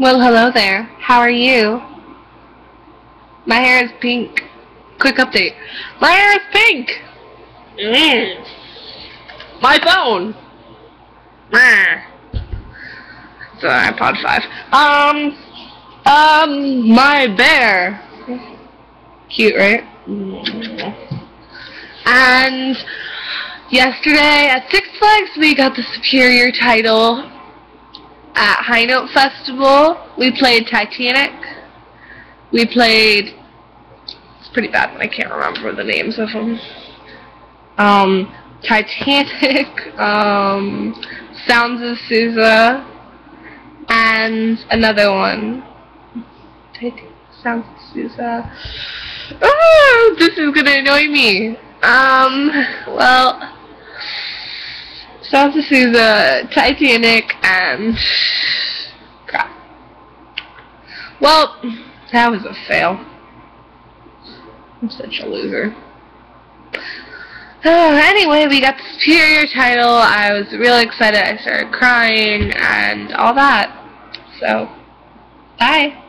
Well, hello there. How are you? My hair is pink. Quick update. My hair is pink! Mm. My phone! Ah. It's an iPod 5. Um, um, my bear. Cute, right? And yesterday at Six Flags we got the Superior title. At High Note Festival we played Titanic. We played, it's pretty bad when I can't remember the names of them. Um, Titanic, um, Sounds of Sousa, and another one. Titanic, Sounds of Sousa. Oh, this is gonna annoy me. Um, well, Sounds of Sousa, Titanic, and crap. Well, that was a fail. I'm such a loser. Oh, anyway, we got the superior title. I was really excited. I started crying and all that. So, bye.